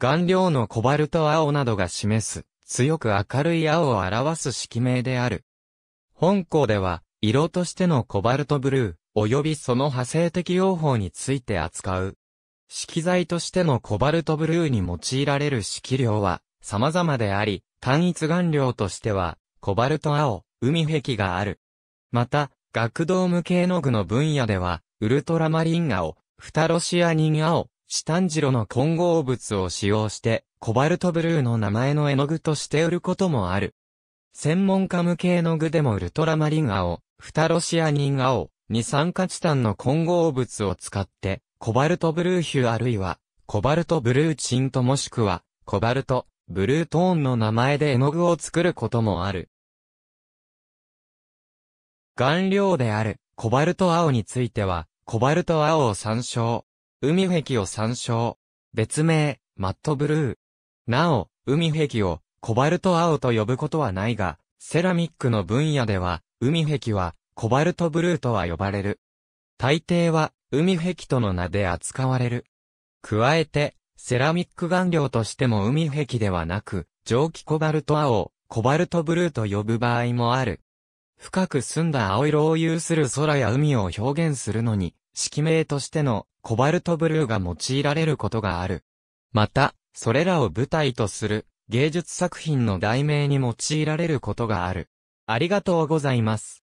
顔料のコバルト青などが示す、強く明るい青を表す色名である。本校では、色としてのコバルトブルー、及びその派生的用法について扱う。色剤としてのコバルトブルーに用いられる色料は様々であり、単一顔料としては、コバルト青、海壁がある。また、学童無形の具の分野では、ウルトラマリン青、フタロシアニン青、チタンジロの混合物を使用して、コバルトブルーの名前の絵の具として売ることもある。専門家向け絵の具でもウルトラマリン青、フタロシアニン青、二酸化チタンの混合物を使って、コバルトブルーヒュあるいは、コバルトブルーチンともしくは、コバルト、ブルートーンの名前で絵の具を作ることもある。顔料である、コバルト青については、コバルト青を参照。海壁を参照。別名、マットブルー。なお、海壁を、コバルト青と呼ぶことはないが、セラミックの分野では、海壁は、コバルトブルーとは呼ばれる。大抵は、海壁との名で扱われる。加えて、セラミック顔料としても海壁ではなく、蒸気コバルト青、コバルトブルーと呼ぶ場合もある。深く澄んだ青色を有する空や海を表現するのに、色名としてのコバルトブルーが用いられることがある。また、それらを舞台とする芸術作品の題名に用いられることがある。ありがとうございます。